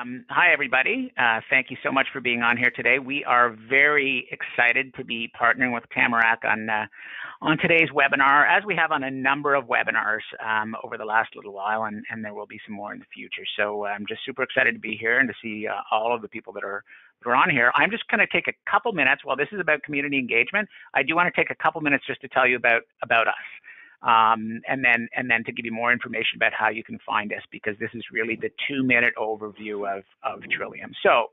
Um, hi, everybody. Uh, thank you so much for being on here today. We are very excited to be partnering with Tamarack on uh, on today's webinar, as we have on a number of webinars um, over the last little while, and, and, there will be some more in the future. So I'm just super excited to be here and to see uh, all of the people that are, that are on here. I'm just going to take a couple minutes. While this is about community engagement, I do want to take a couple minutes just to tell you about about us um, and then and then to give you more information about how you can find us because this is really the two minute overview of of Trillium. So.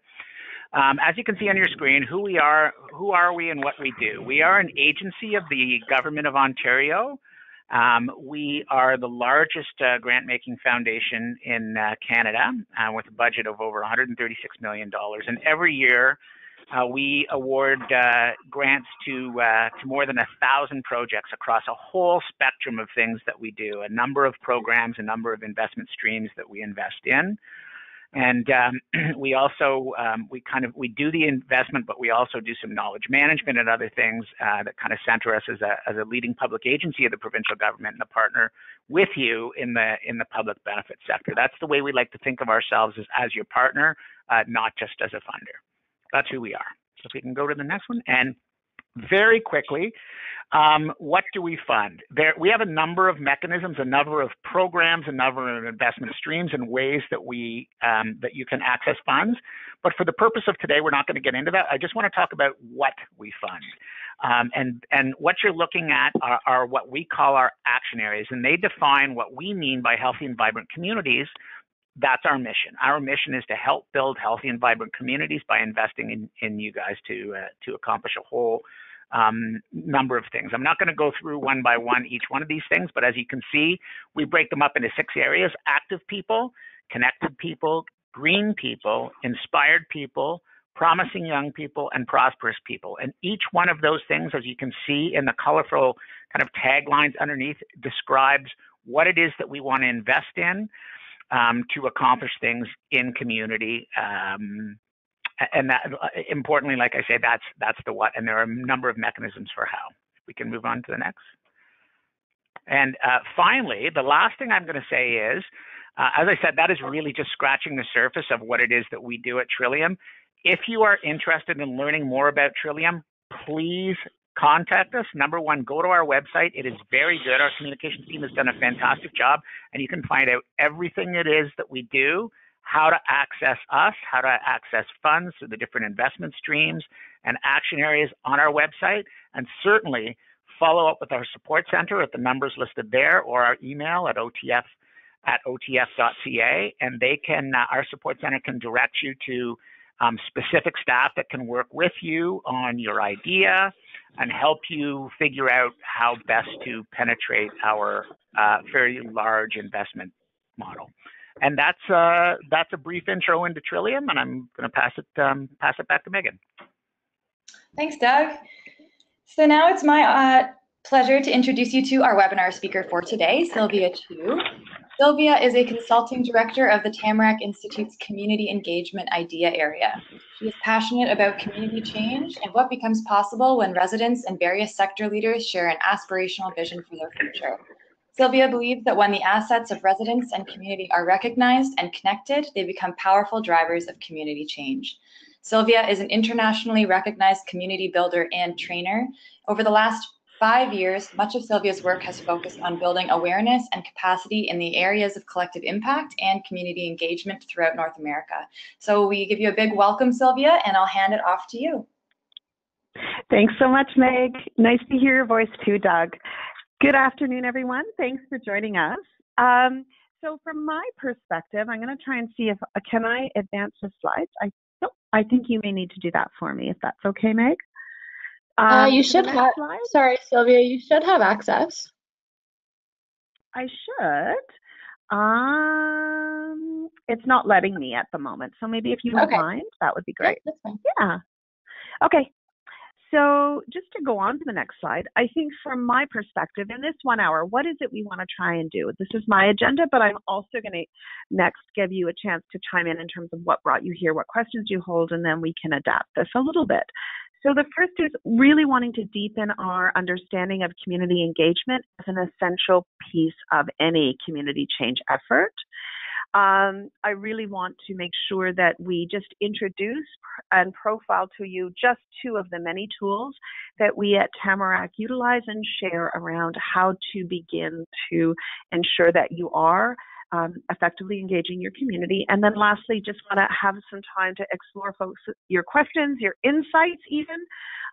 Um, as you can see on your screen, who we are, who are we, and what we do. We are an agency of the Government of Ontario. Um, we are the largest uh, grant-making foundation in uh, Canada, uh, with a budget of over 136 million dollars. And every year, uh, we award uh, grants to uh, to more than a thousand projects across a whole spectrum of things that we do. A number of programs, a number of investment streams that we invest in, and um, we also um, we kind of we do the investment, but we also do some knowledge management and other things uh, that kind of center us as a as a leading public agency of the provincial government and a partner with you in the in the public benefit sector. That's the way we like to think of ourselves as as your partner, uh, not just as a funder. That's who we are. So if we can go to the next one and very quickly, um, what do we fund? There, we have a number of mechanisms, a number of programs, a number of investment streams, and ways that we um, that you can access funds. But for the purpose of today, we're not going to get into that. I just want to talk about what we fund, um, and and what you're looking at are, are what we call our action areas, and they define what we mean by healthy and vibrant communities that's our mission. Our mission is to help build healthy and vibrant communities by investing in, in you guys to uh, to accomplish a whole um, number of things. I'm not going to go through one by one each one of these things, but as you can see, we break them up into six areas: active people, connected people, green people, inspired people, promising young people, and prosperous people. And each one of those things, as you can see in the colorful kind of taglines underneath, describes what it is that we want to invest in um, to accomplish things in community. Um, and that, importantly, like I say, that's that's the what. And there are a number of mechanisms for how. We can move on to the next. And uh, finally, the last thing I'm going to say is, uh, as I said, that is really just scratching the surface of what it is that we do at Trillium. If you are interested in learning more about Trillium, please contact us. Number one, go to our website. It is very good. Our communications team has done a fantastic job, and you can find out everything it is that we do, how to access us, how to access funds through the different investment streams and action areas on our website, and certainly follow up with our support center at the numbers listed there or our email at otf at otf.ca, and they can, uh, our support center can direct you to um, specific staff that can work with you on your idea and help you figure out how best to penetrate our uh, very large investment model. And that's uh, that's a brief intro into Trillium, and I'm going to pass it um, pass it back to Megan. Thanks, Doug. So now it's my uh, pleasure to introduce you to our webinar speaker for today, Sylvia Cheuy. Sylvia is a consulting director of the Tamarack Institute's Community Engagement Idea Area. She is passionate about community change and what becomes possible when residents and various sector leaders share an aspirational vision for their future. Sylvia believes that when the assets of residents and community are recognized and connected, they become powerful drivers of community change. Sylvia is an internationally recognized community builder and trainer. Over the last five years, much of Sylvia's work has focused on building awareness and capacity in the areas of collective impact and community engagement throughout North America. So we give you a big welcome, Sylvia, and I'll hand it off to you. Thanks so much, Meg. Nice to hear your voice too, Doug. Good afternoon, everyone. Thanks for joining us. Um, so from my perspective, I'm going to try and see if, can I advance the slides? I, oh, I think you may need to do that for me, if that's okay, Meg. Uh, um, uh, you should have. Slide? Sorry, Sylvia. You should have access. I should. Um, it's not letting me at the moment. So maybe if you don't mind, that would be great. Yeah. Okay. So just to go on to the next slide, I think from my perspective, in this one hour, what is it we want to try and do? This is my agenda, but I'm also going to next give you a chance to chime in in terms of what brought you here, what questions you hold, and then we can adapt this a little bit. So the first is really wanting to deepen our understanding of community engagement as an essential piece of any community change effort. um, I really want to make sure that we just introduce and profile to you just two of the many tools that we at Tamarack utilize and share around how to begin to ensure that you are um, effectively engaging your community. And then lastly, just want to have some time to explore folks your questions, your insights even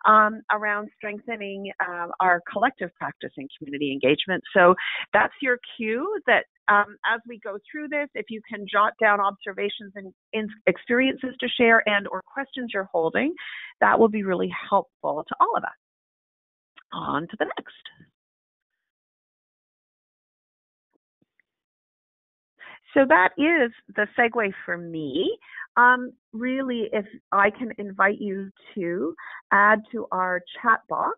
um, around strengthening uh, our collective practice in community engagement. So that's your cue that um, as we go through this, if you can jot down observations and experiences to share and or questions you're holding, that will be really helpful to all of us. On to the next. So that is the segue for me. Um, really, if I can invite you to add to our chat box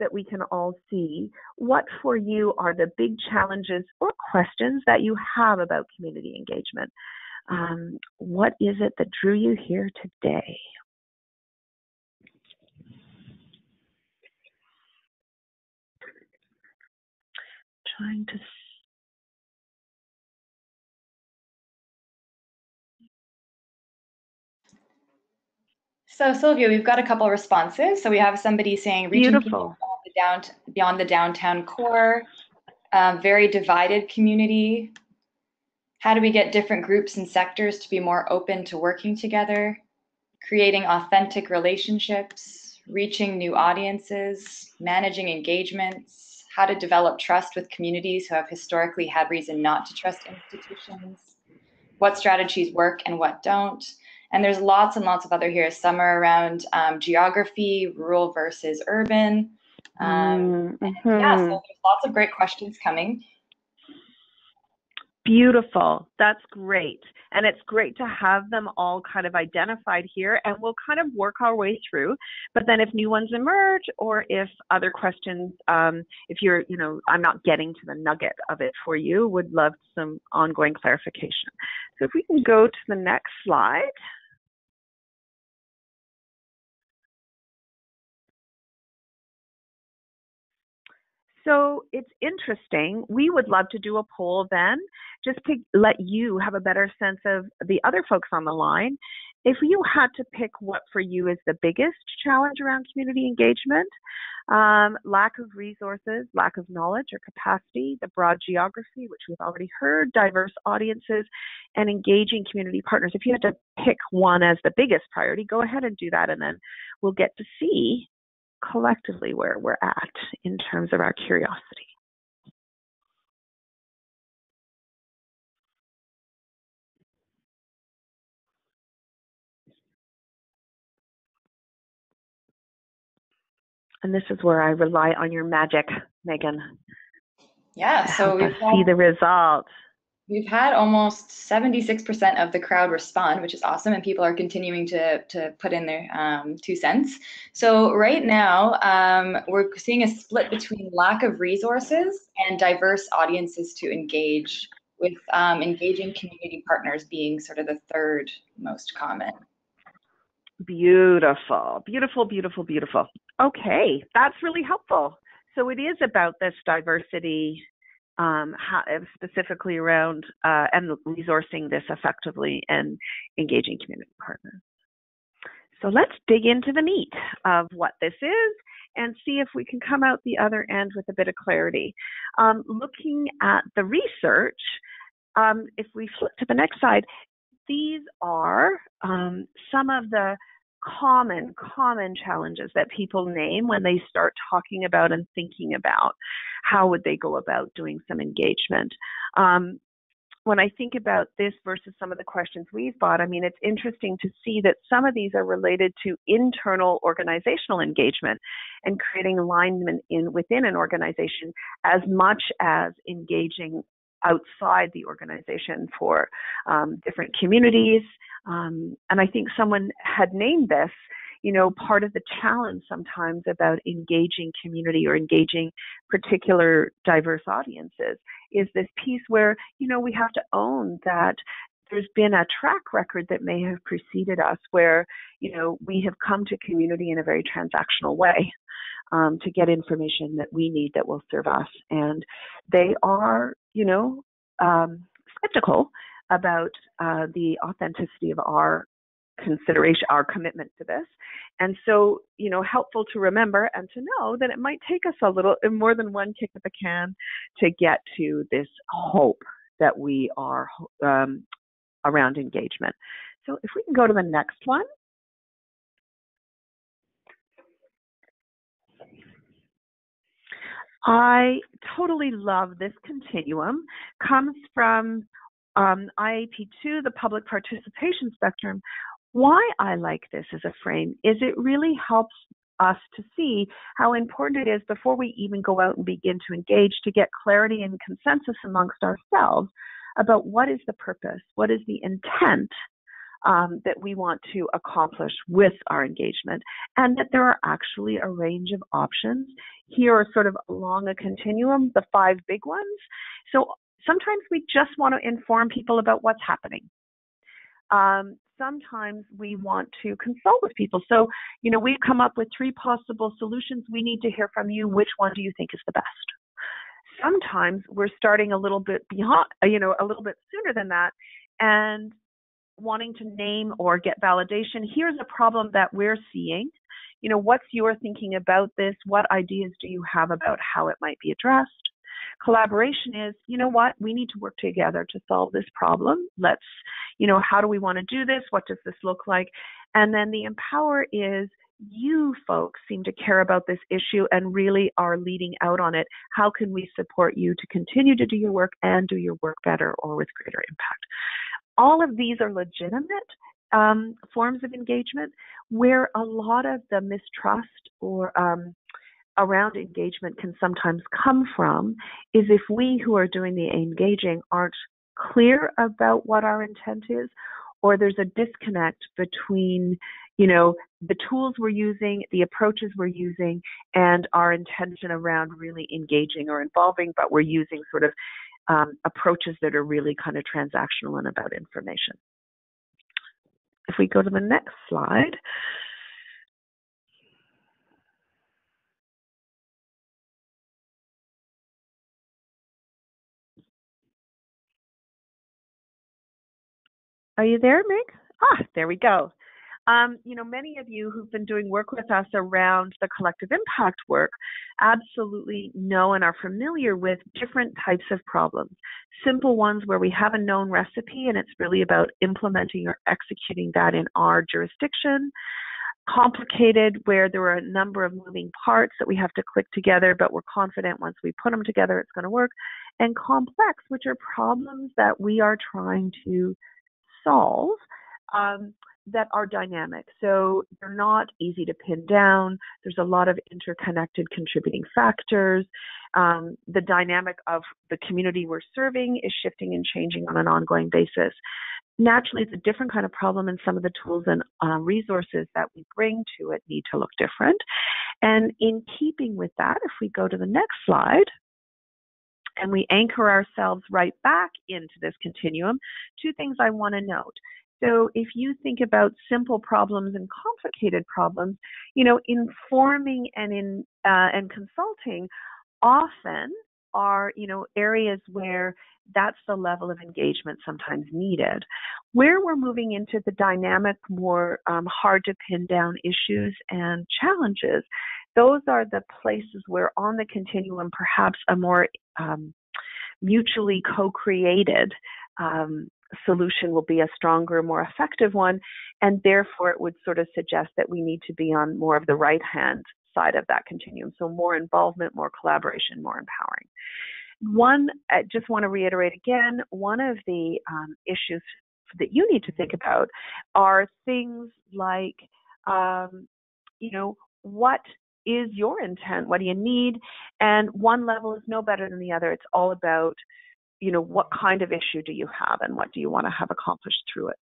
that we can all see what for you are the big challenges or questions that you have about community engagement. Um, what is it that drew you here today? Trying to So Sylvia, we've got a couple responses. So we have somebody saying reaching Beautiful. beyond the, down, beyond the downtown core, um, very divided community. How do we get different groups and sectors to be more open to working together? Creating authentic relationships, reaching new audiences, managing engagements, how to develop trust with communities who have historically had reason not to trust institutions, what strategies work and what don't, and there's lots and lots of other here. Some are around um, geography, rural versus urban. Um, mm-hmm. Yeah, so there's lots of great questions coming. Beautiful. That's great. And it's great to have them all kind of identified here and we'll kind of work our way through. But then if new ones emerge or if other questions, um, if you're, you know, I'm not getting to the nugget of it for you, would love some ongoing clarification. So if we can go to the next slide. So it's interesting. We would love to do a poll then, just to let you have a better sense of the other folks on the line. If you had to pick what for you is the biggest challenge around community engagement, um, lack of resources, lack of knowledge or capacity, the broad geography, which we've already heard, diverse audiences, and engaging community partners. If you had to pick one as the biggest priority, go ahead and do that, and then we'll get to see collectively where we're at in terms of our curiosity. And this is where I rely on your magic, Megan. Yeah, so we see the results. We've had almost 76% of the crowd respond, which is awesome, and people are continuing to, to put in their um, two cents. So right now, um, we're seeing a split between lack of resources and diverse audiences to engage, with um, engaging community partners being sort of the third most common. Beautiful, beautiful, beautiful, beautiful. Okay, that's really helpful. So it is about this diversity um, how, uh, specifically around uh, and resourcing this effectively and engaging community partners. So let's dig into the meat of what this is and see if we can come out the other end with a bit of clarity. Um, looking at the research, um, if we flip to the next slide, these are um, some of the common, common challenges that people name when they start talking about and thinking about how would they go about doing some engagement. Um, when I think about this versus some of the questions we've got, I mean, it's interesting to see that some of these are related to internal organizational engagement and creating alignment in within an organization as much as engaging outside the organization for um, different communities. Um, and I think someone had named this, you know, part of the challenge sometimes about engaging community or engaging particular diverse audiences is this piece where, you know, we have to own that there's been a track record that may have preceded us where, you know, we have come to community in a very transactional way. Um, to get information that we need that will serve us. And they are, you know, um, skeptical about uh, the authenticity of our consideration, our commitment to this. And so, you know, helpful to remember and to know that it might take us a little more than one kick at the can to get to this hope that we are um, around engagement. So if we can go to the next one. I totally love this continuum. Comes from um, IAP2, the public participation spectrum. Why I like this as a frame is it really helps us to see how important it is before we even go out and begin to engage to get clarity and consensus amongst ourselves about what is the purpose, what is the intent um, that we want to accomplish with our engagement, and that there are actually a range of options. Here are sort of along a continuum, the five big ones. So sometimes we just want to inform people about what's happening. Um, sometimes we want to consult with people. So, you know, we've come up with three possible solutions. We need to hear from you. Which one do you think is the best? Sometimes we're starting a little bit beyond, you know, a little bit sooner than that and wanting to name or get validation. Here's a problem that we're seeing. You know, what's your thinking about this? What ideas do you have about how it might be addressed? Collaboration is, you know what, we need to work together to solve this problem. Let's, you know, how do we want to do this? What does this look like? And then the empower is, you folks seem to care about this issue and really are leading out on it. How can we support you to continue to do your work and do your work better or with greater impact? All of these are legitimate um, forms of engagement where a lot of the mistrust or um, around engagement can sometimes come from is if we who are doing the engaging aren't clear about what our intent is or there's a disconnect between you know the tools we're using the approaches we're using and our intention around really engaging or involving but we're using sort of um, approaches that are really kind of transactional and about information if we go to the next slide Are you there, Meg? Ah, there we go. Um, you know, many of you who've been doing work with us around the collective impact work absolutely know and are familiar with different types of problems. Simple ones where we have a known recipe and it's really about implementing or executing that in our jurisdiction. Complicated, where there are a number of moving parts that we have to click together, but we're confident once we put them together it's going to work. And complex, which are problems that we are trying to solve um, that are dynamic. So they're not easy to pin down. There's a lot of interconnected contributing factors. Um, the dynamic of the community we're serving is shifting and changing on an ongoing basis. Naturally, it's a different kind of problem, and some of the tools and uh, resources that we bring to it need to look different. And in keeping with that, if we go to the next slide, and we anchor ourselves right back into this continuum, two things I want to note. So if you think about simple problems and complicated problems, you know, informing and in uh, and consulting often are you know areas where that's the level of engagement sometimes needed. Where we're moving into the dynamic, more um, hard to pin down issues and challenges, those are the places where on the continuum, perhaps a more um, mutually co-created um, solution will be a stronger, more effective one, and therefore it would sort of suggest that we need to be on more of the right hand side of that continuum. So more involvement, more collaboration, more empowering. One, I just want to reiterate again, one of the um, issues that you need to think about are things like, um, you know, what is your intent? What do you need? And one level is no better than the other. It's all about, you know, what kind of issue do you have and what do you want to have accomplished through it?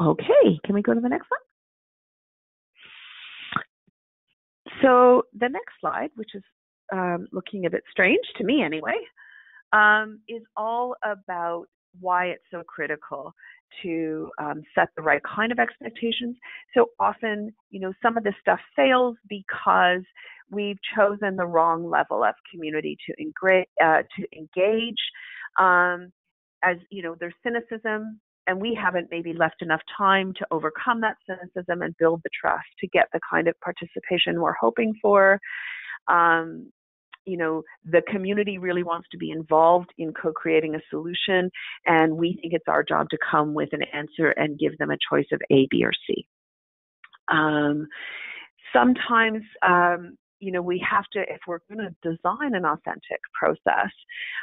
Okay, can we go to the next one? So the next slide, which is um, looking a bit strange to me anyway, um, is all about why it's so critical to um, set the right kind of expectations. So often, you know, some of this stuff fails because we've chosen the wrong level of community to, uh, to engage. Um, as you know, there's cynicism, and we haven't maybe left enough time to overcome that cynicism and build the trust to get the kind of participation we're hoping for. Um, you know, the community really wants to be involved in co-creating a solution, and we think it's our job to come with an answer and give them a choice of A, B, or C. Um, sometimes um, you know, we have to, if we're going to design an authentic process,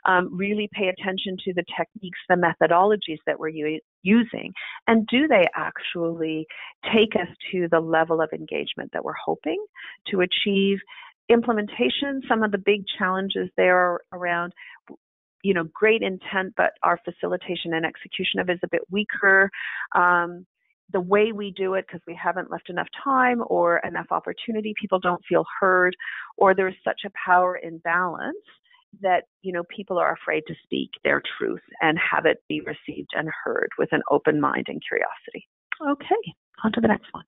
um, really pay attention to the techniques, the methodologies that we're u- using, and do they actually take us to the level of engagement that we're hoping to achieve? Implementation, some of the big challenges there are around you know, great intent, but our facilitation and execution of is a bit weaker. Um, the way we do it because we haven't left enough time or enough opportunity people don't feel heard or there's such a power imbalance that you know people are afraid to speak their truth and have it be received and heard with an open mind and curiosity. Okay on to the next one.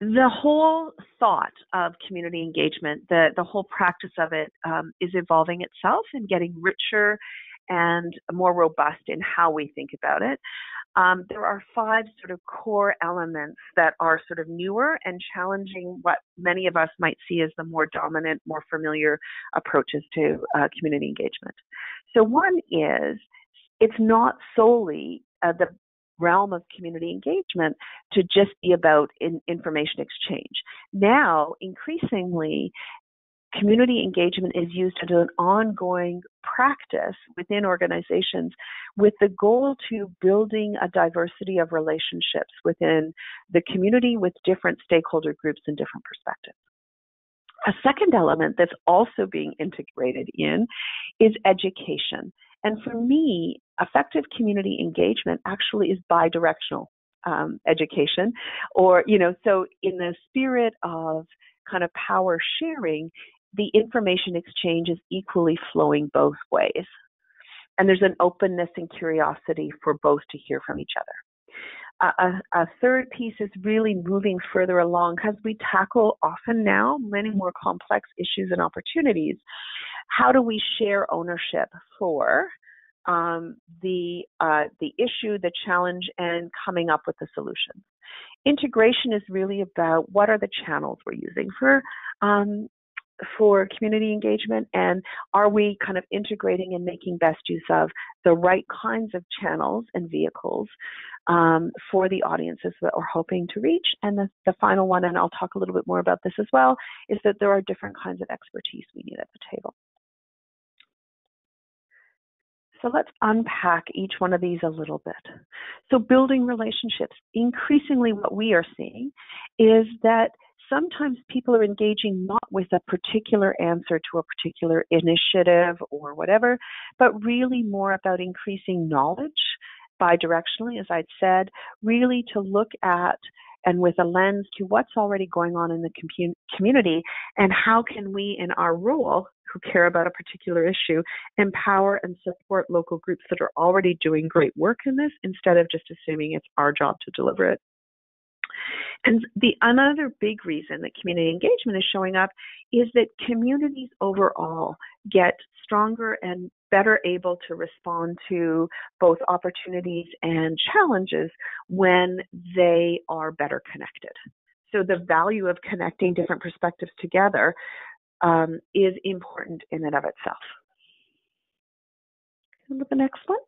The whole thought of community engagement, the, the whole practice of it, um, is evolving itself and getting richer and more robust in how we think about it. Um, there are five sort of core elements that are sort of newer and challenging what many of us might see as the more dominant, more familiar approaches to uh, community engagement. So, one is it's not solely uh, the realm of community engagement to just be about in information exchange. Now, increasingly, community engagement is used as an ongoing practice within organizations with the goal to building a diversity of relationships within the community with different stakeholder groups and different perspectives. A second element that's also being integrated in is education. And for me, effective community engagement actually is bidirectional um, education, or, you know, so in the spirit of kind of power sharing, the information exchange is equally flowing both ways. And there's an openness and curiosity for both to hear from each other. a, a, third piece is really moving further along because we tackle often now many more complex issues and opportunities. How do we share ownership for um, the uh, the issue, the challenge, and coming up with the solutions? Integration is really about what are the channels we're using for um, for community engagement and are we kind of integrating and making best use of the right kinds of channels and vehicles um, for the audiences that we're hoping to reach and the, the final one and i'll talk a little bit more about this as well is that there are different kinds of expertise we need at the table so let's unpack each one of these a little bit. So, building relationships. Increasingly, what we are seeing is that sometimes people are engaging not with a particular answer to a particular initiative or whatever, but really more about increasing knowledge bidirectionally, as I'd said, really to look at and with a lens to what's already going on in the com- community and how can we, in our role, who care about a particular issue, empower and support local groups that are already doing great work in this instead of just assuming it's our job to deliver it. And the another big reason that community engagement is showing up is that communities overall get stronger and better able to respond to both opportunities and challenges when they are better connected. So the value of connecting different perspectives together um, is important in and of itself. With the next one.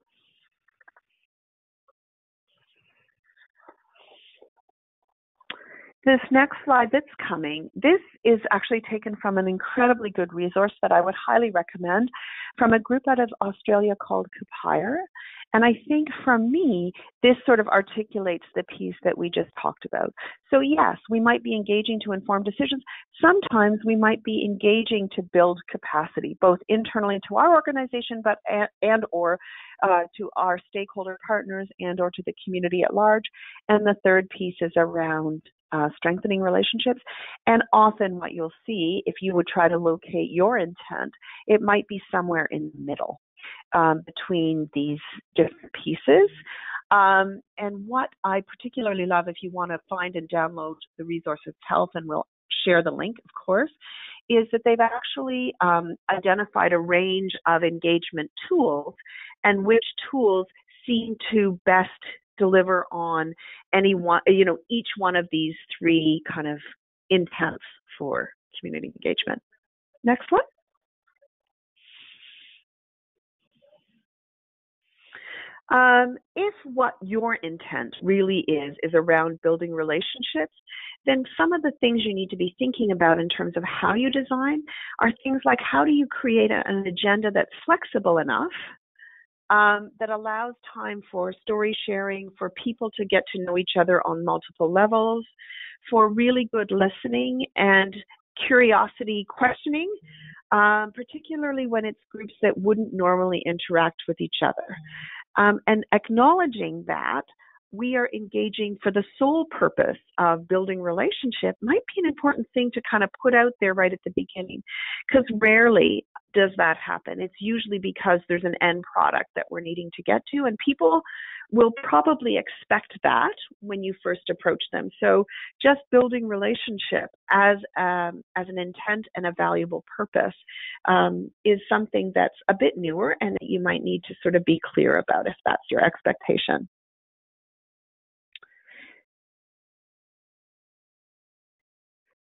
This next slide that's coming, this is actually taken from an incredibly good resource that I would highly recommend from a group out of Australia called Capire. And I think for me, this sort of articulates the piece that we just talked about. So yes, we might be engaging to inform decisions. Sometimes we might be engaging to build capacity, both internally to our organization, but and, and or uh, to our stakeholder partners and or to the community at large. And the third piece is around uh, strengthening relationships. And often, what you'll see if you would try to locate your intent, it might be somewhere in the middle um, between these different pieces. Um, and what I particularly love, if you want to find and download the resource itself, and we'll share the link, of course, is that they've actually um, identified a range of engagement tools and which tools seem to best deliver on any one, you know, each one of these three kind of intents for community engagement. Next one. Um, if what your intent really is is around building relationships, then some of the things you need to be thinking about in terms of how you design are things like how do you create a, an agenda that's flexible enough um, that allows time for story sharing, for people to get to know each other on multiple levels, for really good listening and curiosity questioning, um, particularly when it's groups that wouldn't normally interact with each other. Um, and acknowledging that we are engaging for the sole purpose of building relationship might be an important thing to kind of put out there right at the beginning because rarely does that happen? It's usually because there's an end product that we're needing to get to and people will probably expect that when you first approach them. So just building relationship as um, as an intent and a valuable purpose um, is something that's a bit newer and that you might need to sort of be clear about if that's your expectation.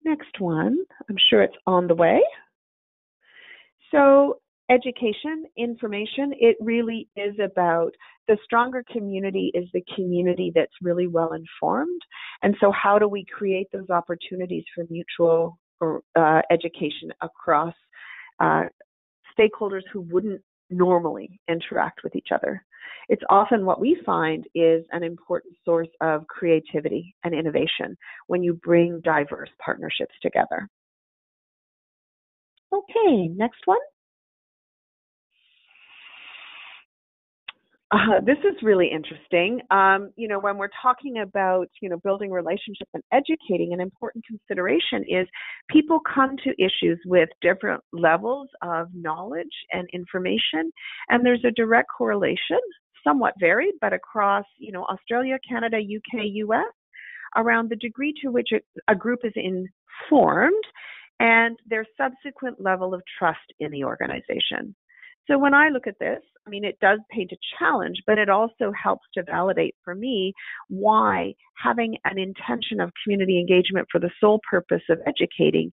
Next one, I'm sure it's on the way. So, education, information, it really is about the stronger community is the community that's really well informed. And so, how do we create those opportunities for mutual uh, education across uh, stakeholders who wouldn't normally interact with each other? it's often what we find is an important source of creativity and innovation when you bring diverse partnerships together. Okay, next one. Uh, this is really interesting. Um, you know, when we're talking about, you know, building relationships and educating, an important consideration is people come to issues with different levels of knowledge and information, and there's a direct correlation somewhat varied, but across, you know, Australia, Canada, UK, US, around the degree to which a, a group is informed and their subsequent level of trust in the organization. So when I look at this, I mean, it does paint a challenge, but it also helps to validate for me why having an intention of community engagement for the sole purpose of educating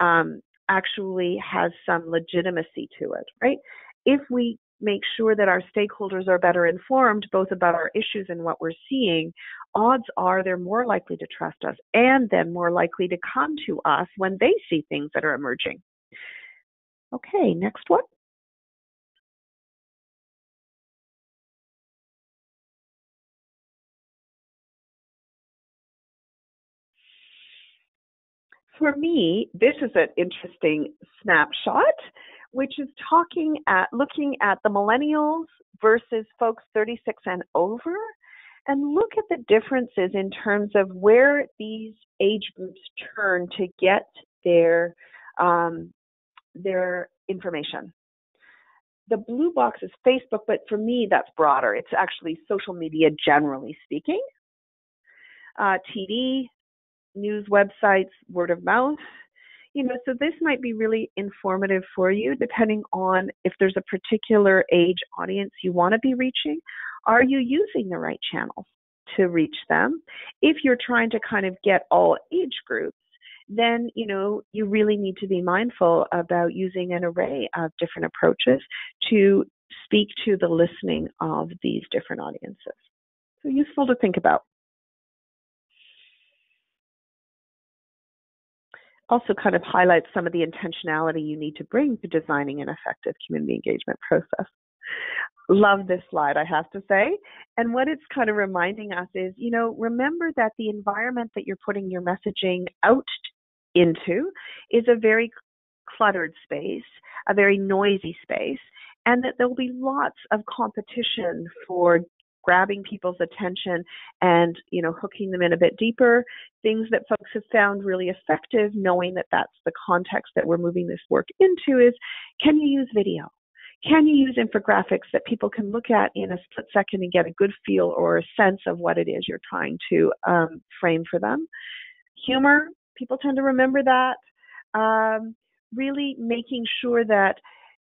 um, actually has some legitimacy to it, right? If we make sure that our stakeholders are better informed both about our issues and what we're seeing, odds are they're more likely to trust us and then more likely to come to us when they see things that are emerging. Okay, next one. For me, this is an interesting snapshot which is talking at looking at the millennials versus folks 36 and over and look at the differences in terms of where these age groups turn to get their um, their information. The blue box is Facebook, but for me that's broader. It's actually social media generally speaking. Uh, TD, news websites, word of mouth, you know, so this might be really informative for you depending on if there's a particular age audience you want to be reaching. Are you using the right channels to reach them? If you're trying to kind of get all age groups, then you know you really need to be mindful about using an array of different approaches to speak to the listening of these different audiences. So useful to think about. Also kind of highlights some of the intentionality you need to bring to designing an effective community engagement process. Love this slide, I have to say. And what it's kind of reminding us is, you know, remember that the environment that you're putting your messaging out into is a very cluttered space, a very noisy space, and that there will be lots of competition for grabbing people's attention and you know hooking them in a bit deeper things that folks have found really effective knowing that that's the context that we're moving this work into is can you use video? Can you use infographics that people can look at in a split second and get a good feel or a sense of what it is you're trying to um, frame for them? Humor people tend to remember that. Um, really making sure that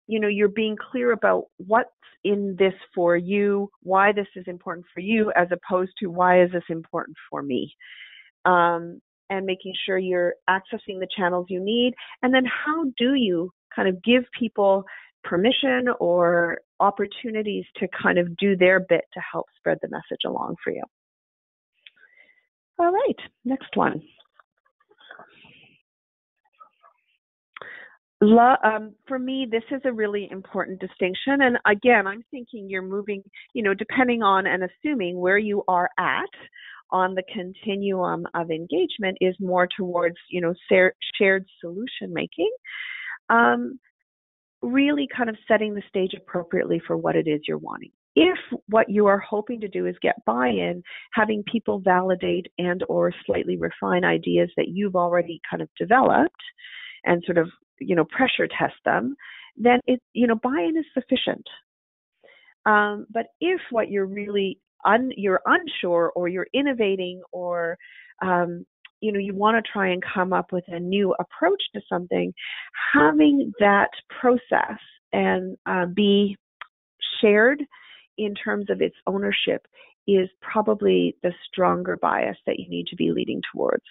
you know you're being clear about what's in this for you why this is important for you as opposed to why is this important for me? Um, and making sure you're accessing the channels you need. And then how do you kind of give people permission or opportunities to kind of do their bit to help spread the message along for you? All right next one um, for me, this is a really important distinction. And again, I'm thinking you're moving, you know, depending on and assuming where you are at on the continuum of engagement is more towards, you know, shared solution making. Um, really kind of setting the stage appropriately for what it is you're wanting. If what you are hoping to do is get buy-in, having people validate and or slightly refine ideas that you've already kind of developed and sort of you know pressure test them, then it you know buy-in is sufficient. Um, but if what you're really un, you're unsure or you're innovating or um, you know you want to try and come up with a new approach to something, having that process and uh, be shared in terms of its ownership is probably the stronger bias that you need to be leading towards.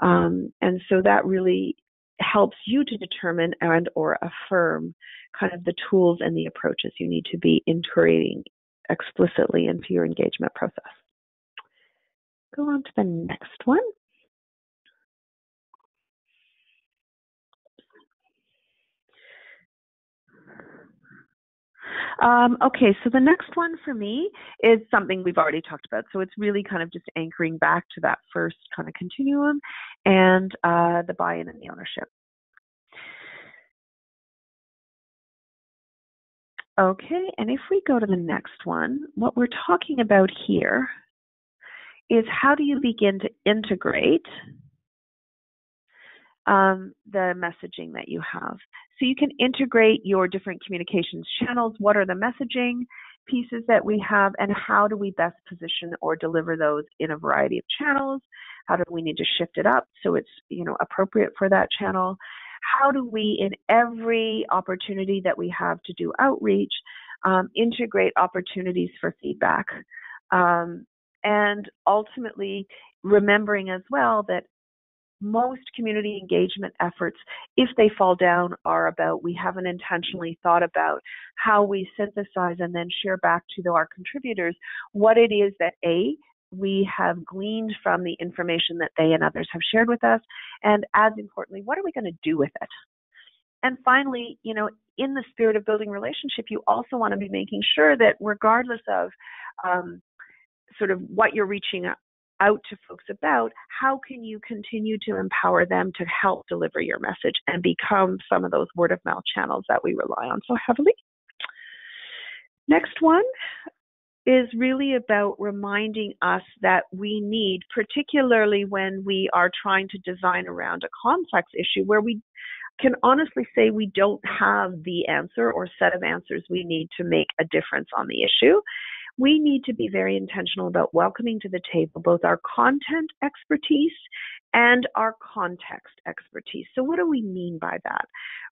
Um, and so that really helps you to determine and or affirm kind of the tools and the approaches you need to be integrating explicitly into your engagement process. Go on to the next one. Um, okay, so the next one for me is something we've already talked about. So it's really kind of just anchoring back to that first kind of continuum and uh, the buy-in and the ownership. Okay, and if we go to the next one, what we're talking about here is how do you begin to integrate um, the messaging that you have. So you can integrate your different communications channels. What are the messaging pieces that we have, and how do we best position or deliver those in a variety of channels? How do we need to shift it up so it's you know appropriate for that channel? How do we, in every opportunity that we have to do outreach, um, integrate opportunities for feedback? Um, and ultimately, remembering as well that most community engagement efforts, if they fall down, are about we haven't intentionally thought about how we synthesize and then share back to our contributors what it is that A, we have gleaned from the information that they and others have shared with us, and as importantly, what are we going to do with it? And finally, you know, in the spirit of building relationship, you also want to be making sure that regardless of um, sort of what you're reaching out to folks about how can you continue to empower them to help deliver your message and become some of those word of mouth channels that we rely on so heavily. Next one is really about reminding us that we need, particularly when we are trying to design around a complex issue where we can honestly say we don't have the answer or set of answers we need to make a difference on the issue we need to be very intentional about welcoming to the table both our content expertise and our context expertise. So, what do we mean by that?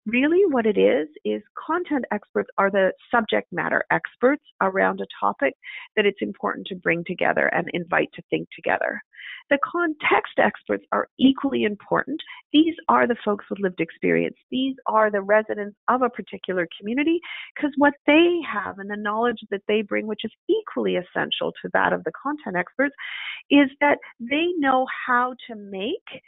Really, what it is, is content experts are the subject matter experts around a topic that it's important to bring together and invite to think together. The context experts are equally important. These are the folks with lived experience. These are the residents of a particular community because what they have and the knowledge that they bring, which is equally essential to that of the content experts, is that they know how to make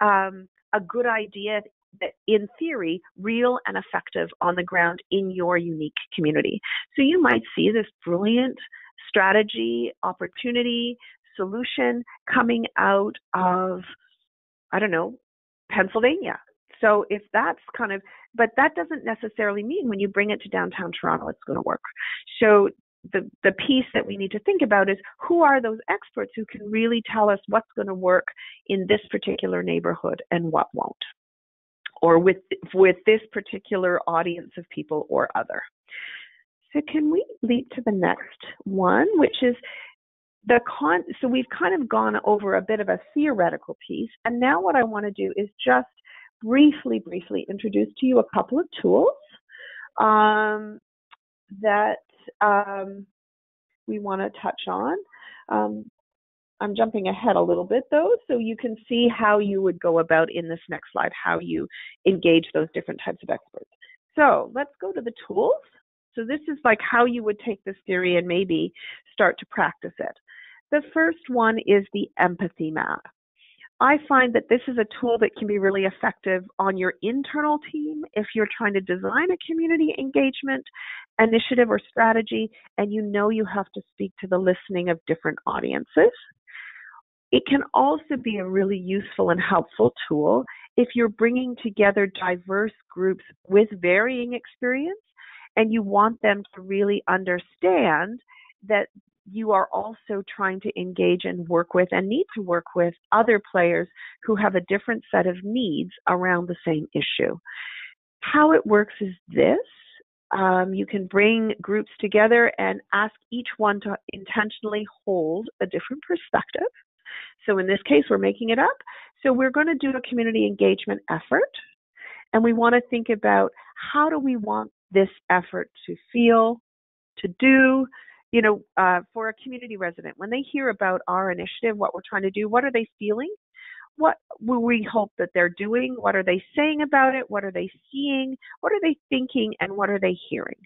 um, a good idea that in theory real and effective on the ground in your unique community. So you might see this brilliant strategy, opportunity, solution coming out of, I don't know, Pennsylvania. So if that's kind of, but that doesn't necessarily mean when you bring it to downtown Toronto, it's going to work. So the, the piece that we need to think about is who are those experts who can really tell us what's going to work in this particular neighborhood and what won't, or with with this particular audience of people or other. So can we leap to the next one, which is the con so we've kind of gone over a bit of a theoretical piece and now what i want to do is just briefly, briefly introduce to you a couple of tools um, that um, we want to touch on. Um, I'm jumping ahead a little bit though, so you can see how you would go about in this next slide, how you engage those different types of experts. So let's go to the tools. So this is like how you would take this theory and maybe start to practice it. The first one is the empathy map. I find that this is a tool that can be really effective on your internal team if you're trying to design a community engagement initiative or strategy and you know you have to speak to the listening of different audiences. It can also be a really useful and helpful tool if you're bringing together diverse groups with varying experience and you want them to really understand that you are also trying to engage and work with and need to work with other players who have a different set of needs around the same issue. How it works is this. Um, you can bring groups together and ask each one to intentionally hold a different perspective. So in this case, we're making it up. So we're going to do a community engagement effort. And we want to think about how do we want this effort to feel, to do, you know, uh, for a community resident, when they hear about our initiative, what we're trying to do, what are they feeling? What will we hope that they're doing? What are they saying about it? What are they seeing? What are they thinking? And what are they hearing?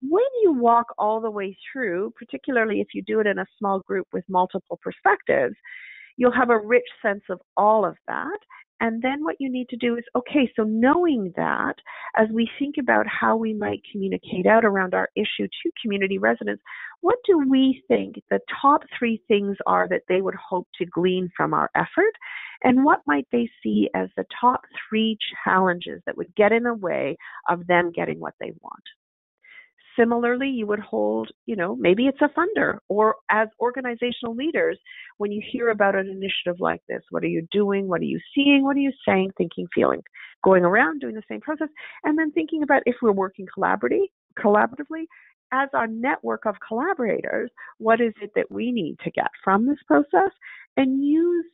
When you walk all the way through, particularly if you do it in a small group with multiple perspectives, you'll have a rich sense of all of that. And then what you need to do is okay, so knowing that, as we think about how we might communicate out around our issue to community residents, what do we think the top three things are that they would hope to glean from our effort? And what might they see as the top three challenges that would get in the way of them getting what they want? Similarly, you would hold, you know, maybe it's a funder or as organizational leaders, when you hear about an initiative like this, what are you doing? What are you seeing? What are you saying, thinking, feeling? Going around doing the same process and then thinking about if we're working collaboratively, as our network of collaborators, what is it that we need to get from this process and use,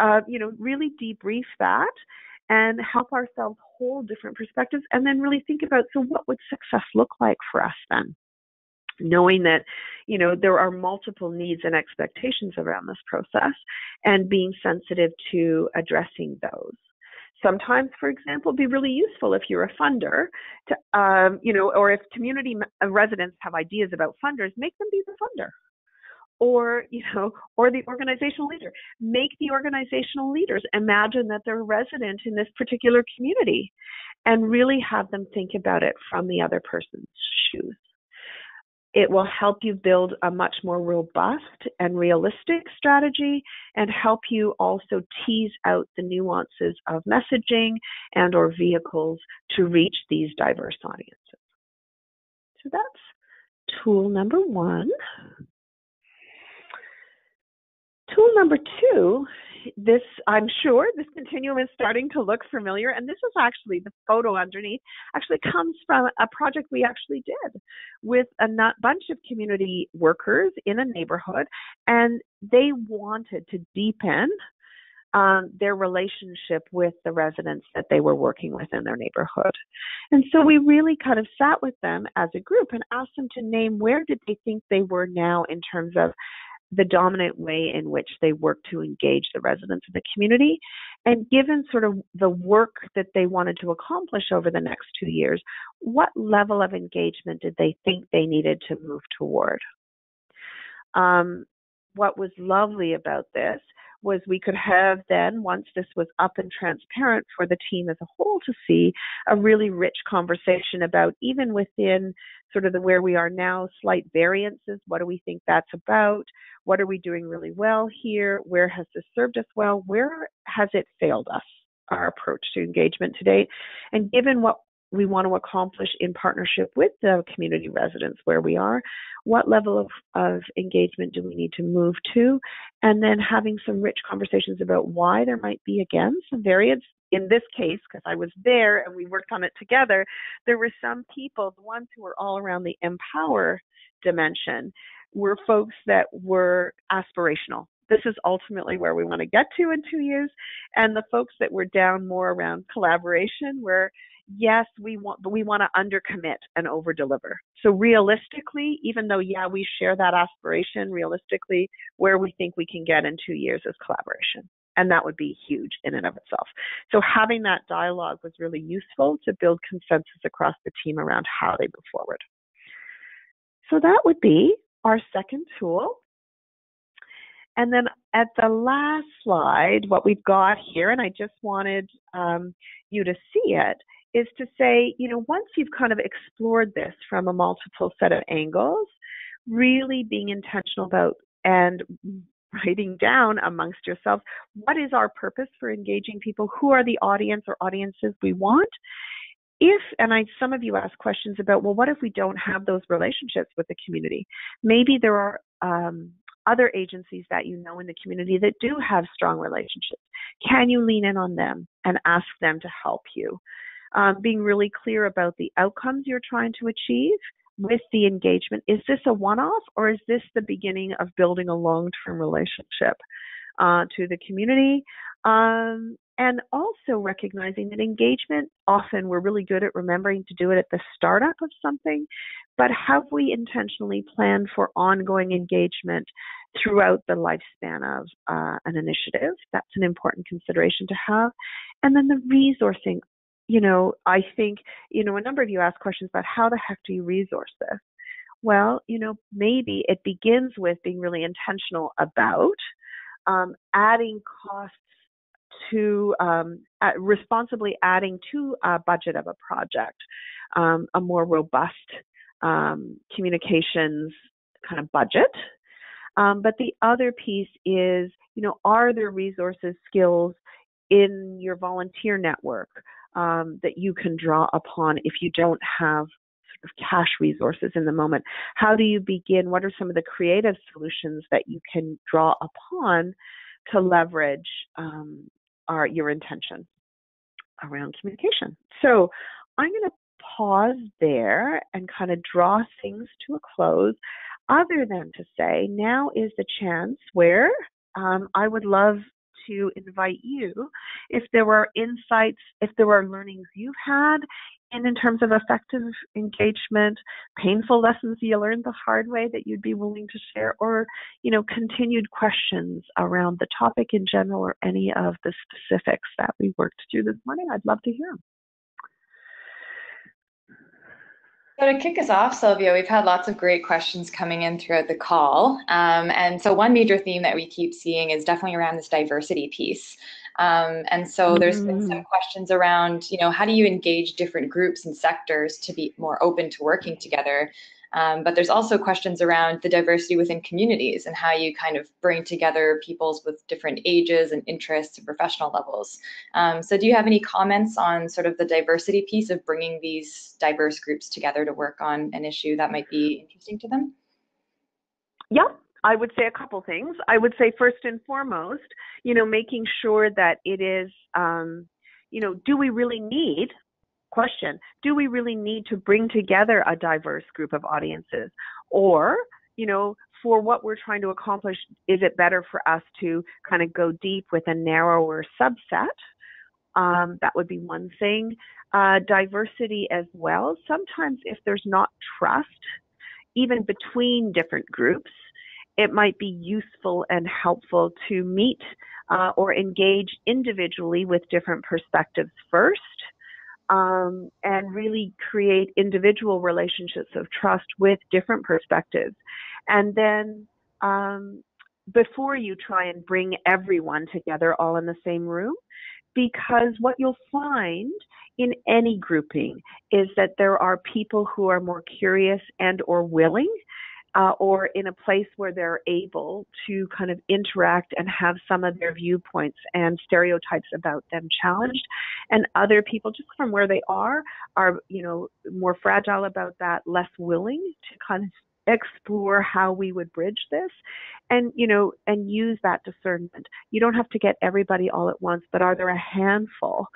uh, you know, really debrief that and help ourselves hold different perspectives and then really think about so what would success look like for us then? Knowing that you know there are multiple needs and expectations around this process and being sensitive to addressing those. Sometimes for example be really useful if you're a funder to um, you know or if community residents have ideas about funders make them be the funder or you know or the organizational leader. Make the organizational leaders imagine that they're resident in this particular community and really have them think about it from the other person's shoes. It will help you build a much more robust and realistic strategy and help you also tease out the nuances of messaging and or vehicles to reach these diverse audiences. So that's tool number one Tool number two, this I'm sure this continuum is starting to look familiar, and this is actually the photo underneath. Actually, comes from a project we actually did with a bunch of community workers in a neighborhood, and they wanted to deepen um, their relationship with the residents that they were working with in their neighborhood. And so we really kind of sat with them as a group and asked them to name where did they think they were now in terms of the dominant way in which they work to engage the residents of the community. And given sort of the work that they wanted to accomplish over the next two years, what level of engagement did they think they needed to move toward? Um, what was lovely about this was we could have then, once this was up and transparent for the team as a whole to see, a really rich conversation about even within sort of the where we are now, slight variances. What do we think that's about? What are we doing really well here? Where has this served us well? Where has it failed us? Our approach to engagement today. And given what we want to accomplish in partnership with the community residents where we are, what level of, of engagement do we need to move to, and then having some rich conversations about why there might be, again, some variance. In this case, because I was there and we worked on it together, there were some people, the ones who were all around the empower dimension, were folks that were aspirational. this is ultimately where we want to get to in two years. And the folks that were down more around collaboration were, yes, we want, but we want to undercommit and overdeliver. So realistically, even though, yeah, we share that aspiration, realistically, where we think we can get in two years is collaboration. And that would be huge in and of itself. So having that dialogue was really useful to build consensus across the team around how they move forward. So that would be our second tool. And then at the last slide, what we've got here, and I just wanted um, you to see it, is to say, you know, once you've kind of explored this from a multiple set of angles, really being intentional about and writing down amongst yourselves what is our purpose for engaging people, who are the audience or audiences we want, if and I some of you ask questions about well what if we don't have those relationships with the community? Maybe there are um, other agencies that you know in the community that do have strong relationships. Can you lean in on them and ask them to help you um, being really clear about the outcomes you're trying to achieve with the engagement. Is this a one-off or is this the beginning of building a long-term relationship uh, to the community? Um, and also recognizing that engagement often we're really good at remembering to do it at the startup of something but have we intentionally planned for ongoing engagement throughout the lifespan of uh, an initiative? That's an important consideration to have. And then the resourcing you know i think you know a number of you asked questions about how the heck do you resource this well you know maybe it begins with being really intentional about um, adding costs to um, responsibly adding to a budget of a project um, a more robust um, communications kind of budget. Um, but the other piece is, you know, are there resources, skills in your volunteer network um, that you can draw upon if you don't have sort of cash resources in the moment? How do you begin? What are some of the creative solutions that you can draw upon to leverage um, our your intention around communication. So I'm going to pause there and kind of draw things to a close, other than to say now is the chance where um, I would love to invite you if there were insights, if there were learnings you've had and in terms of effective engagement, painful lessons you learned the hard way that you'd be willing to share, or you know, continued questions around the topic in general or any of the specifics that we worked through this morning, I'd love to hear them. So to kick us off, Sylvia, we've had lots of great questions coming in throughout the call. Um, and so one major theme that we keep seeing is definitely around this diversity piece. Um, and so there's been some mm. questions around, you know, how do you engage different groups and sectors to be more open to working together? Um, but there's also questions around the diversity within communities and how you kind of bring together peoples with different ages and interests and professional levels. Um, so do you have any comments on sort of the diversity piece of bringing these diverse groups together to work on an issue that might be interesting to them? Yeah, I would say a couple things. I would say first and foremost, you know, making sure that it is, um, you know, do we really need question, do we really need to bring together a diverse group of audiences? Or, you know, for what we're trying to accomplish, is it better for us to kind of go deep with a narrower subset? Um, that would be one thing. Uh, diversity as well. Sometimes, if there's not trust, even between different groups, it might be useful and helpful to meet uh, or engage individually with different perspectives first um, and really create individual relationships of trust with different perspectives. And then um, before you try and bring everyone together all in the same room, because what you'll find in any grouping is that there are people who are more curious and or willing uh, or in a place where they're able to kind of interact and have some of their viewpoints and stereotypes about them challenged. And other people just from where they are are you know more fragile about that less willing to kind of explore how we would bridge this and you know and use that discernment. You don't have to get everybody all at once but are there a handful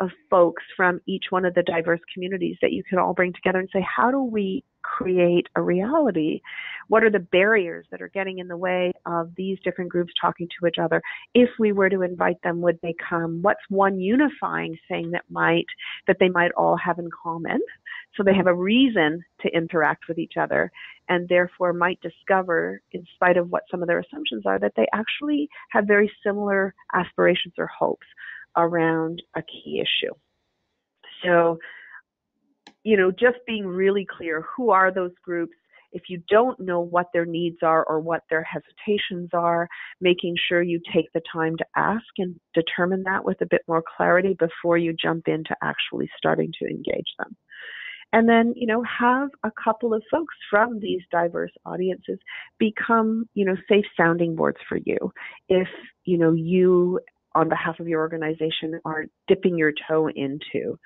of folks from each one of the diverse communities that you could all bring together and say, how do we create a reality? What are the barriers that are getting in the way of these different groups talking to each other? If we were to invite them, would they come? What's one unifying thing that might that they might all have in common? So they have a reason to interact with each other and therefore might discover, in spite of what some of their assumptions are, that they actually have very similar aspirations or hopes around a key issue. So, you know, just being really clear who are those groups? If you don't know what their needs are or what their hesitations are, making sure you take the time to ask and determine that with a bit more clarity before you jump into actually starting to engage them and then you know have a couple of folks from these diverse audiences become you know safe sounding boards for you if you know you on behalf of your organization are dipping your toe into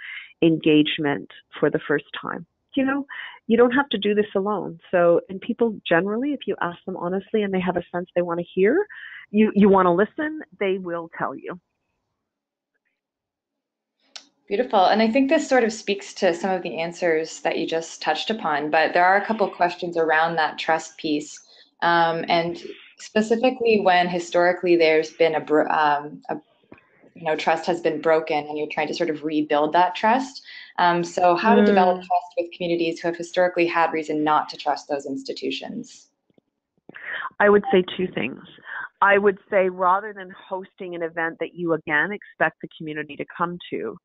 engagement for the first time you know you don't have to do this alone so and people generally if you ask them honestly and they have a sense they want to hear you you want to listen they will tell you Beautiful. And I think this sort of speaks to some of the answers that you just touched upon, but there are a couple questions around that trust piece. Um, and specifically when historically there's been a, um, a, you know, trust has been broken and you're trying to sort of rebuild that trust. Um, so how mm. to develop mm. trust with communities who have historically had reason not to trust those institutions? I would say two things. I would say rather than hosting an event that you again expect the community to come to,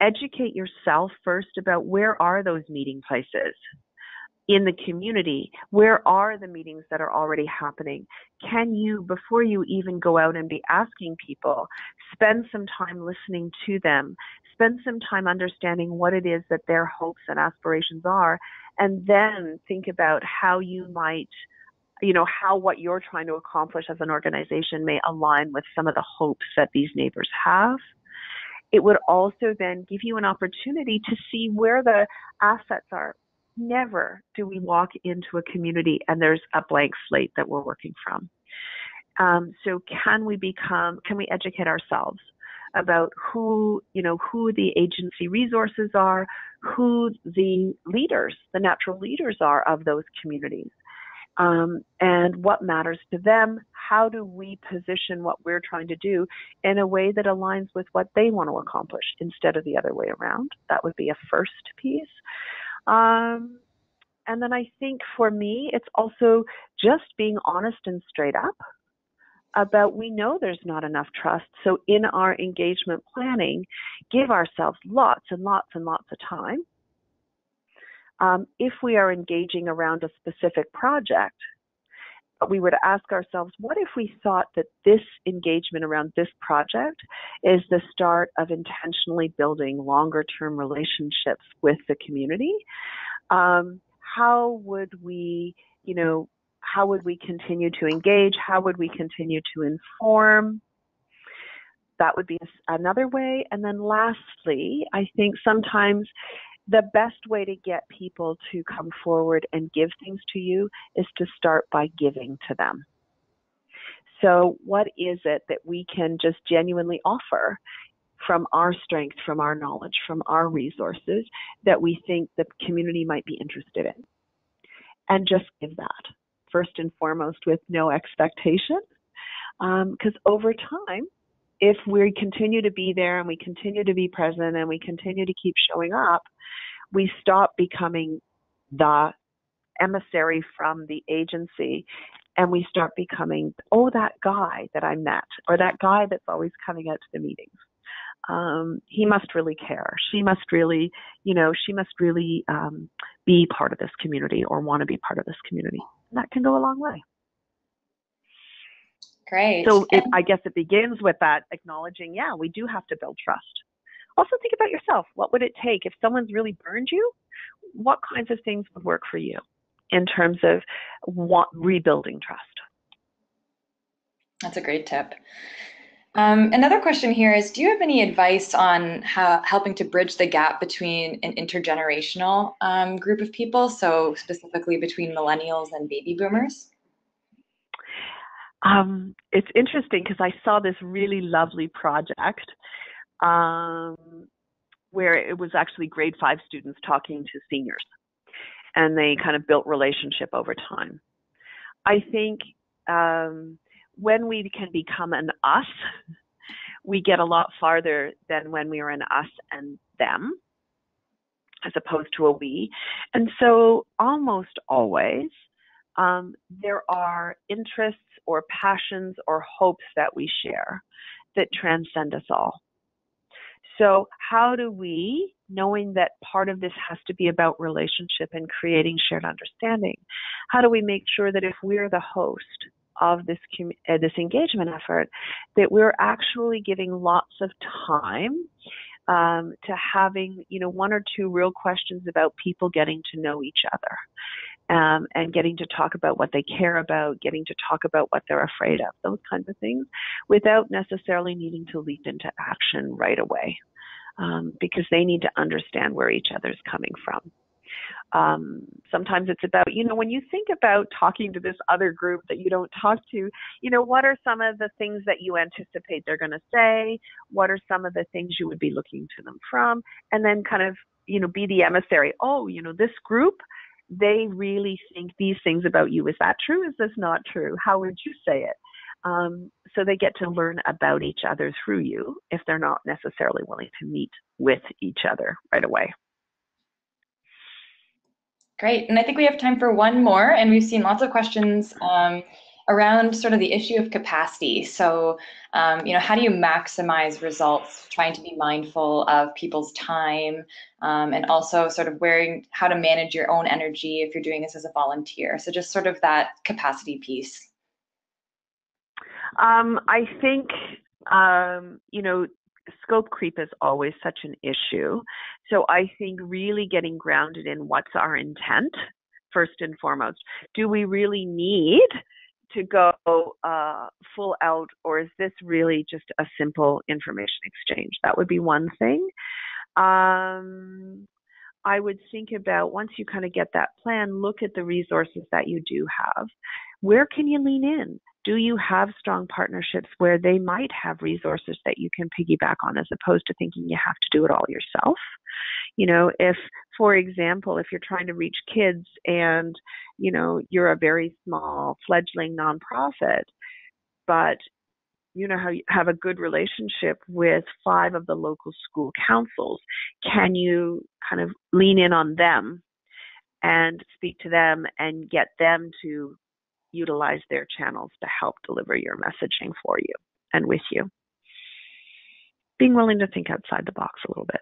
educate yourself first about where are those meeting places in the community where are the meetings that are already happening can you before you even go out and be asking people spend some time listening to them spend some time understanding what it is that their hopes and aspirations are and then think about how you might you know how what you're trying to accomplish as an organization may align with some of the hopes that these neighbors have it would also then give you an opportunity to see where the assets are. Never do we walk into a community and there's a blank slate that we're working from. Um, so can we become, can we educate ourselves about who, you know, who the agency resources are, who the leaders, the natural leaders are of those communities? um, and what matters to them. How do we position what we're trying to do in a way that aligns with what they want to accomplish instead of the other way around? That would be a first piece. Um, and then I think for me, it's also just being honest and straight up about we know there's not enough trust. So in our engagement planning, give ourselves lots and lots and lots of time um, if we are engaging around a specific project, we were to ask ourselves, what if we thought that this engagement around this project is the start of intentionally building longer term relationships with the community? Um, how would we, you know, how would we continue to engage? How would we continue to inform? That would be another way. And then lastly, I think sometimes the best way to get people to come forward and give things to you is to start by giving to them. So, what is it that we can just genuinely offer from our strength, from our knowledge, from our resources that we think the community might be interested in? And just give that first and foremost with no expectation. Because um, over time, if we continue to be there and we continue to be present and we continue to keep showing up, we stop becoming the emissary from the agency and we start becoming, oh, that guy that I met or that guy that's always coming out to the meetings. Um, he must really care. She must really, you know, she must really um, be part of this community or want to be part of this community. And that can go a long way. Great. So it, I guess it begins with that acknowledging, yeah, we do have to build trust. Also think about yourself. What would it take if someone's really burned you? What kinds of things would work for you in terms of want, rebuilding trust? That's a great tip. Um, another question here is, do you have any advice on how helping to bridge the gap between an intergenerational um, group of people, so specifically between millennials and baby boomers? Um, it's interesting because I saw this really lovely project um, where it was actually grade five students talking to seniors, and they kind of built relationship over time. I think um, when we can become an us, we get a lot farther than when we are an us and them, as opposed to a we. And so, almost always, um, there are interests or passions or hopes that we share that transcend us all. So, how do we, knowing that part of this has to be about relationship and creating shared understanding, how do we make sure that if we're the host of this uh, this engagement effort, that we're actually giving lots of time um, to having you know one or two real questions about people getting to know each other um, and getting to talk about what they care about, getting to talk about what they're afraid of, those kinds of things, without necessarily needing to leap into action right away, um, because they need to understand where each other's coming from. Um, sometimes it's about, you know, when you think about talking to this other group that you don't talk to, you know, what are some of the things that you anticipate they're going to say? What are some of the things you would be looking to them from? And then kind of, you know, be the emissary. Oh, you know, this group, they really think these things about you. Is that true? Is this not true? How would you say it? Um, so they get to learn about each other through you if they're not necessarily willing to meet with each other right away. Great, and I think we have time for one more, and we've seen lots of questions um, around sort of the issue of capacity. So, um, you know, how do you maximize results, trying to be mindful of people's time, um, and also sort of wearing how to manage your own energy if you're doing this as a volunteer. So just sort of that capacity piece. Um, I think, um, you know, scope creep is always such an issue. So I think really getting grounded in what's our intent first and foremost. Do we really need to go uh, full out, or is this really just a simple information exchange? That would be one thing. Um, I would think about once you kind of get that plan, look at the resources that you do have. Where can you lean in? Do you have strong partnerships where they might have resources that you can piggyback on as opposed to thinking you have to do it all yourself? You know, if, for example, if you're trying to reach kids and, you know, you're a very small fledgling nonprofit, but you know how you have a good relationship with five of the local school councils can you kind of lean in on them and speak to them and get them to utilize their channels to help deliver your messaging for you and with you. Being willing to think outside the box a little bit.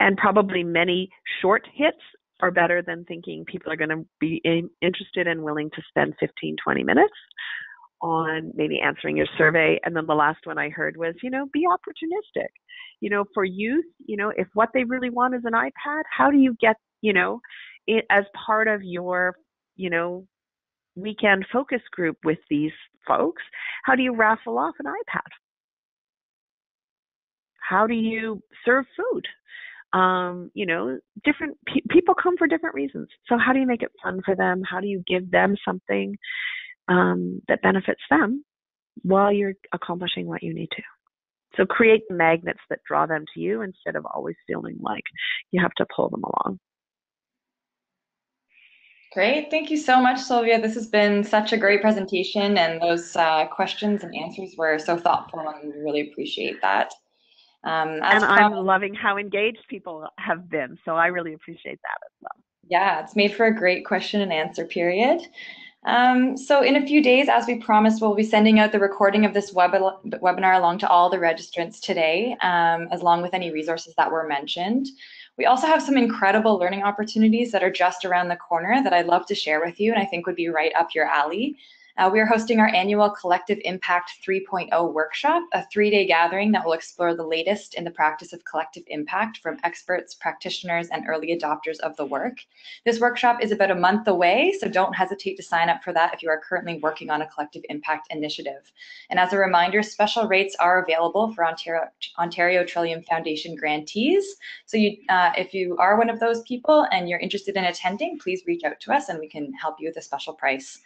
And probably many short hits are better than thinking people are going to be interested and willing to spend 15, 20 minutes on maybe answering your survey. And then the last one I heard was, you know, be opportunistic. You know, for youth, you know, if what they really want is an iPad, how do you get, you know, it, as part of your, you know, weekend focus group with these folks, how do you raffle off an iPad? How do you serve food? Um, you know, different pe- people come for different reasons. So how do you make it fun for them? How do you give them something um, that benefits them while you're accomplishing what you need to? So create magnets that draw them to you instead of always feeling like you have to pull them along. Great. Thank you so much, Sylvia. This has been such a great presentation, and those uh, questions and answers were so thoughtful, and we really appreciate that. Um, and I'm loving how engaged people have been, so I really appreciate that as well. Yeah, it's made for a great question and answer period. Um, so in a few days, as we promised, we'll be sending out the recording of this web webinar along to all the registrants today, um, along with any resources that were mentioned. We also have some incredible learning opportunities that are just around the corner that I'd love to share with you and I think would be right up your alley. Uh, we are hosting our annual Collective Impact 3.0 workshop, a three-day gathering that will explore the latest in the practice of collective impact from experts, practitioners, and early adopters of the work. This workshop is about a month away, so don't hesitate to sign up for that if you are currently working on a collective impact initiative. And as a reminder, special rates are available for Ontario, Ontario Trillium Foundation grantees. So you, uh, if you are one of those people and you're interested in attending, please reach out to us and we can help you with a special price.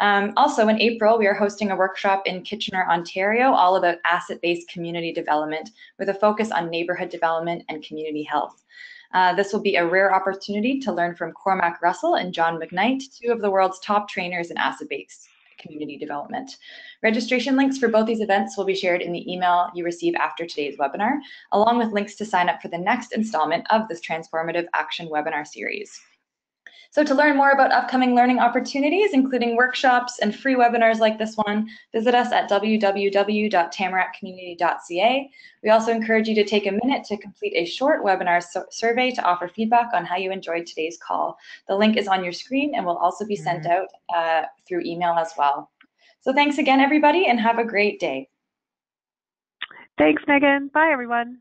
Um, also in April, we are hosting a workshop in Kitchener, Ontario, all about asset-based community development with a focus on neighborhood development and community health. Uh, this will be a rare opportunity to learn from Cormac Russell and John McKnight, two of the world's top trainers in asset-based community development. Registration links for both these events will be shared in the email you receive after today's webinar, along with links to sign up for the next installment of this Transformative Action webinar series. So to learn more about upcoming learning opportunities, including workshops and free webinars like this one, visit us at www.tamarackcommunity.ca. We also encourage you to take a minute to complete a short webinar so survey to offer feedback on how you enjoyed today's call. The link is on your screen and will also be sent mm-hmm. out uh, through email as well. So thanks again, everybody, and have a great day. Thanks, Megan. Bye, everyone.